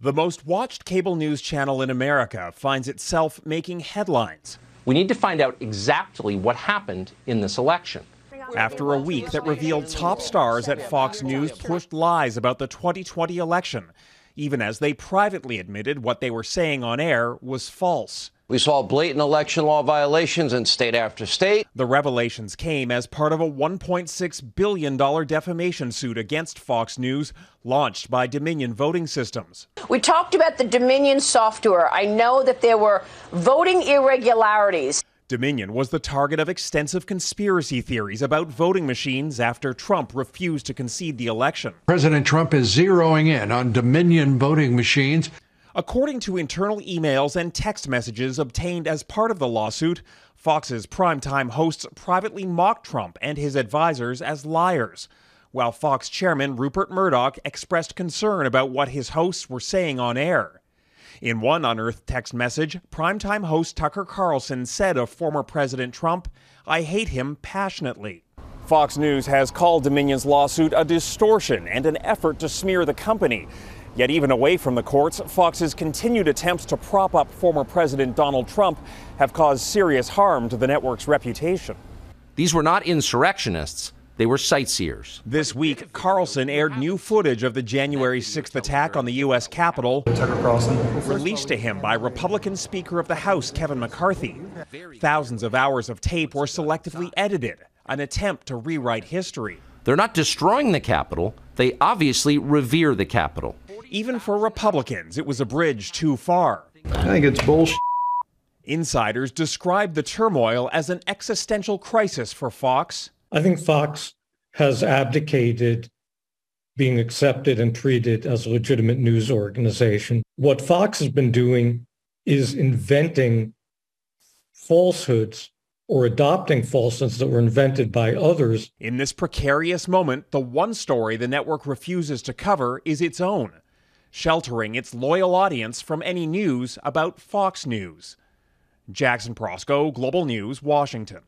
The most watched cable news channel in America finds itself making headlines. We need to find out exactly what happened in this election. After a week that revealed top stars at Fox News pushed lies about the 2020 election, even as they privately admitted what they were saying on air was false. We saw blatant election law violations in state after state. The revelations came as part of a $1.6 billion defamation suit against Fox News launched by Dominion Voting Systems. We talked about the Dominion software. I know that there were voting irregularities. Dominion was the target of extensive conspiracy theories about voting machines after Trump refused to concede the election. President Trump is zeroing in on Dominion voting machines. According to internal emails and text messages obtained as part of the lawsuit, Fox's primetime hosts privately mocked Trump and his advisors as liars, while Fox chairman Rupert Murdoch expressed concern about what his hosts were saying on air. In one unearthed text message, primetime host Tucker Carlson said of former President Trump, I hate him passionately. Fox News has called Dominion's lawsuit a distortion and an effort to smear the company. Yet, even away from the courts, Fox's continued attempts to prop up former President Donald Trump have caused serious harm to the network's reputation. These were not insurrectionists. They were sightseers. This week, Carlson aired new footage of the January 6th attack on the U.S. Capitol, Tucker Carlson. released to him by Republican Speaker of the House Kevin McCarthy. Thousands of hours of tape were selectively edited, an attempt to rewrite history. They're not destroying the Capitol, they obviously revere the Capitol. Even for Republicans, it was a bridge too far. I think it's bullshit. Insiders described the turmoil as an existential crisis for Fox. I think Fox has abdicated being accepted and treated as a legitimate news organization. What Fox has been doing is inventing falsehoods or adopting falsehoods that were invented by others. In this precarious moment, the one story the network refuses to cover is its own, sheltering its loyal audience from any news about Fox News. Jackson Proskow, Global News, Washington.